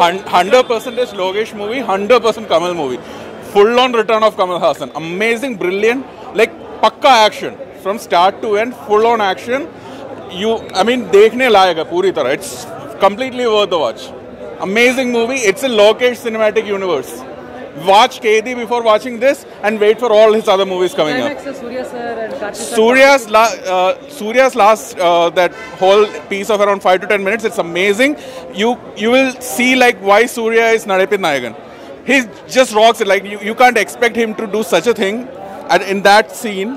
100 percentage Lokesh movie, 100 percent Kamal movie. Full on return of Kamal Hassan. Amazing, brilliant, like pakka action from start to end. Full on action. You, I mean, dekhne like puri tarah. It's completely worth the watch. Amazing movie. It's a Lokesh cinematic universe. Watch Kaithi before watching this and wait for all his other movies coming up. Climax, Surya sir and Karthik sir. Surya's la- uh, Surya's last uh, that whole piece of around five to ten minutes. It's amazing. You you will see like why Surya is Nadippin Nayagan. He just rocks it. Like you, you can't expect him to do such a thing, and in that scene,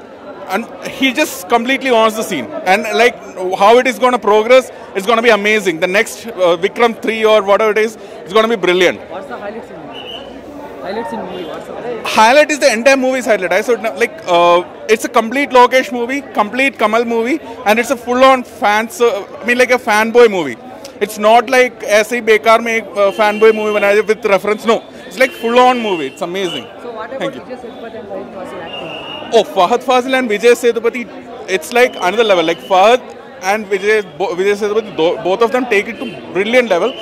and he just completely owns the scene. And like how it is going to progress, it's going to be amazing. The next uh, Vikram three or whatever it is, it's going to be brilliant. What's the highlights in movie? Highlights in movie. What's the highlight? highlight is the entire movie's highlight. I so like uh, it's a complete Lokesh movie, complete Kamal movie, and it's a full-on fans. Uh, I mean, like a fanboy movie. It's not like ऐसे ही बेकार में एक uh, fanboy movie बनाया है with reference. No, it's like full-on movie. It's amazing. So what about Thank you. Vijay Sethupathi and Fahid Fazil acting? Oh, Fahad Fazil and Vijay Sethupathi, it's like another level. Like Fahad and Vijay, bo- Vijay Sethupathi, tho- both of them take it to brilliant level.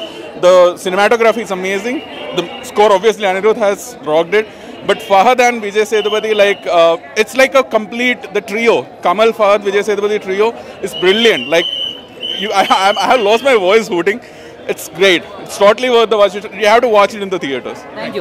The cinematography is amazing. The score, obviously, Anirudh has rocked it. But Fahad and Vijay Sethupathi, like uh, it's like a complete the trio. Kamal, Fahad, Vijay Sethupathi trio is brilliant. Like you, I, I, I have lost my voice hooting. It's great. It's totally worth the watch. You have to watch it in the theaters. Thank you.